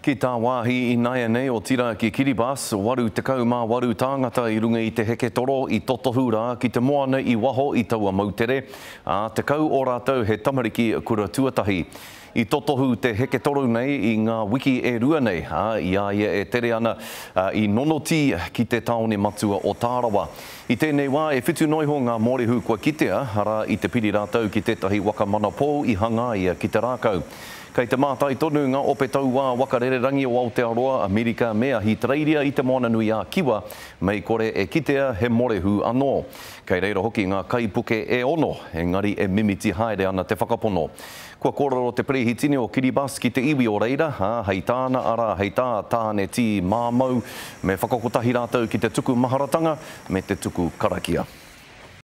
Ki tāwāhi ināianei, otirā ki Kiribati, 88 tāngata i runga i te heketoro i totohu rā ki te moana i waho i taua moutere, ā, tekau o rātou he tamariki kura tuatahi. I totohu te heketoro nei i ngā wiki e rua nei, ā, i a ia e tere ana, i nonoti ki te tāone matua o Tārawa. I tēnei wā, e whitu noa iho ngā mōrehu kua kitea, arā, i te piri rātou ki tētahi waka manapou i hangaia ki te rākau. Kei te mātai tonu ngā ope tauā waka rererangi o Aotearoa, Amerika me Ahitereiria i Te Moana-nui-ā-Kiwa, mei kore e kitea he morehu anō. Kei reira hoki ngā kaipuke e ono, engari e mimiti haere ana te whakapono. Kua kōrero te Perehitini o Kiribati ki te iwi o reira, ā, hei tāna, arā, hei tā Tāne Tī Māmau, me whakakotahi rātou ki te tuku maharatanga me te tuku karakia.